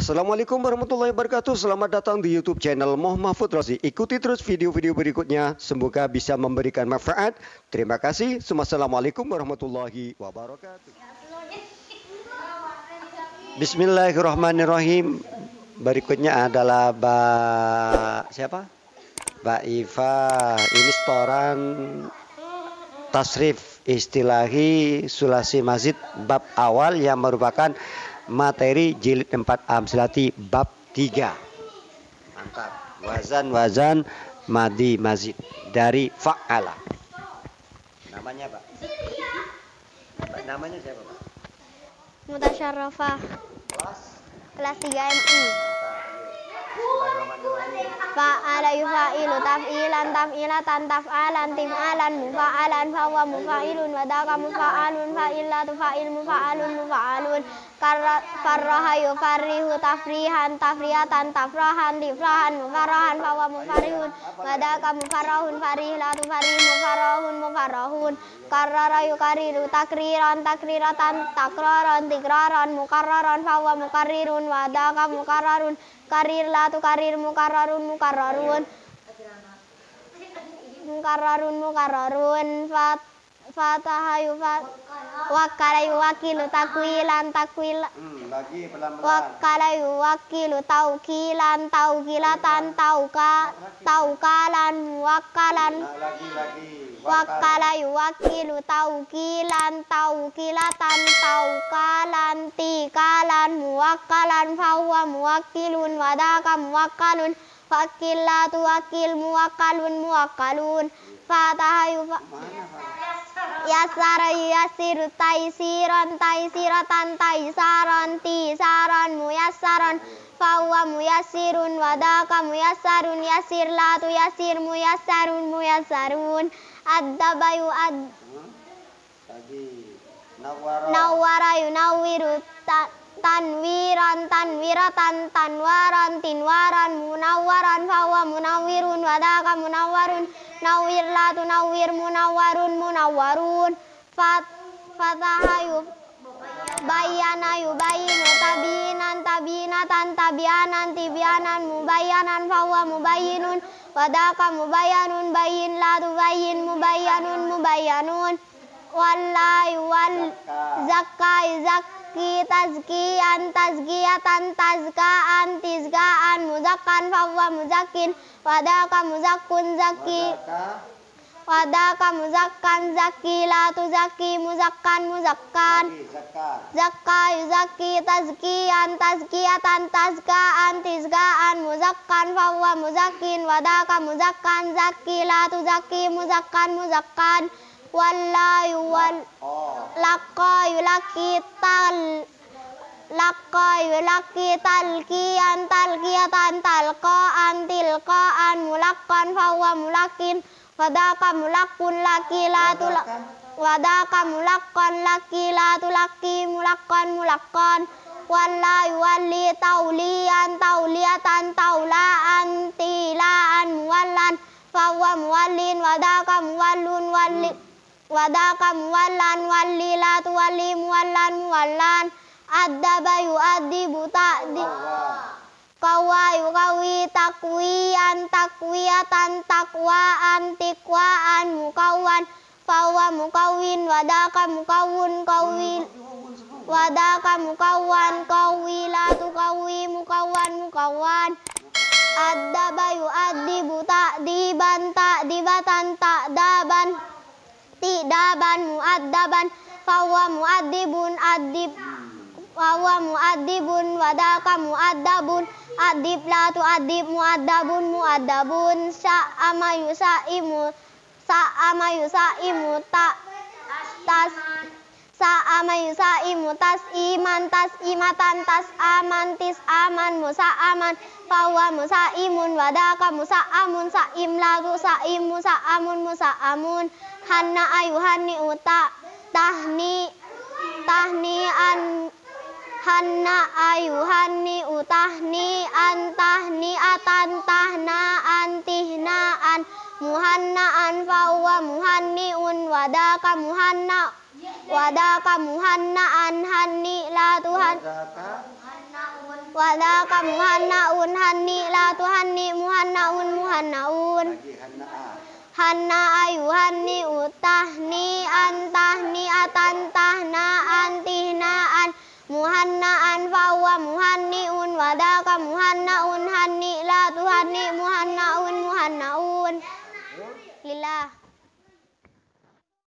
Assalamualaikum warahmatullahi wabarakatuh. Selamat datang di YouTube channel Muhammad Mahfud Rozi. Ikuti terus video-video berikutnya. Semoga bisa memberikan manfaat. Terima kasih. Assalamualaikum warahmatullahi wabarakatuh. Bismillahirrahmanirrahim. Berikutnya adalah Mbak siapa? Mbak Iva. Ini setoran tasrif istilahi sulasi masjid bab awal yang merupakan materi jilid 4 Amsilati bab 3. Mantap. Wazan-wazan madi mazid dari fa'ala. Namanya, Pak? Namanya siapa, Pak? Mutasyarrafah Kelas? kelas 3 MI. Fa'ala yufa'ilu taf'ilan taf'ilatan taf'alan tim'alan mufa'alan fahuwa mufa'ilun wadaka mufa'alun fa'illatu fa'il mufa'alun mufa'alun Karra- farraha yufarrihu tafrihan tafriyatan tafrahan tifrahan mufarrahan fahuwa mufarrihun wadaka mufarrahun farihlatu farih mufarrahun mufarrahun. Karrara yukariru takriran takriratan takraran tikraran mukarraran fahuwa mukarrirun wadaka mukarrarun. Karir la tu karir mukarrarun mukarrarun. Mukarrarun mukarrarun. Fat fataha yufat wakala yuwakilu takwilan takwil Hmm, lagi pelan-pelan. wakala yuwakilu taukilan taukilatan tauka taukalan wakalan Nah, lagi lagi. wakala yuwakilu taukilan taukilatan taukalan tikalan muwakkalan fahuwa muwakkilun wadaka muwakkalun wakilatu wakil muwakkalun muwakkalun fataha yufa? Yasara yasiru taisiran taisiratan taisaran tisaran muyasaran fahuwa muyasirun wadaka muyasarun yasir latu yasir muyasarun muyasarun addabayu ad. Nawara. yunawiru ta- tanwiran tanwiratan tanwaran tinwaran munawwaran fahuwa munawwirun wadaka munawwarun nawwir la tunawwir munawwarun munawwarun fat fataha yu bayana yubayinu tabinan tabinatan tabianan tibianan mubayanan fahuwa mubayinun wadaka mubayanun bayin la tubayin mubayanun mubayanun. Wallahi wal zakai zaki tazkiyan tazkiyatan tazkaan tizkaan muzakkan fahuwa muzakin wadaka muzakkun zaki Wadaka. muzakkan zaki la tuzaki muzakkan muzakkan. Zakka yuzakki tazkiyan tazkiyatan tazkaan tizkaan muzakkan fahuwa muzakin wadaka muzakkan zakki la tuzakki muzakkan muzakkan wallahi wal Oh. laqqa yulaki tal laqqa yulaki talkiyan talkiyatan talqaan tilqaan mulaqqan fahuwa wadaka mulakkun laki la tulak wadaka. Mulaqqan laki la tulaki mulaqqan mulaqqan wallahi walli tauliyan tauliyatan taulaan tilaan muwallan fahuwa muwallin wadaka muwallun walli wadaka muwallan walli la tuwalli muwallan muwallan addaba yu'addibu ta'di. Kawa yukawi takwiyan takwiyatan takwaan tikwaan mukawan fawa mukawin wadaka mukawun kawin wadaka mukawan kawilatu kawi mukawan mukawan addaba mu'addaban fawa mu'addibun addib fawa mu'addibun wadaka mu'addabun adib la tu'addib mu'addabun mu'addabun sa'ama yusaimu sa'ama yusaimu ta tas sa'ama yusaimu tas iman tas imatan tas aman tis aman musa aman fawa musa imun wadaka musa amun saim lagu saim musa amun musa amun hanna ayuhani uta tahni tahni an hanna ayuhani utahni antahni atan tahna antihna an muhanna an fawa muhanniun wadaka muhanna wadaka muhanna an hanni la tuhan Wadaka. Wadaka muhannaun hanni la tuhanni muhannaun muhannaun. Hanna ayu hanni utahni antahni atantahna antihnaan muhannaan fawa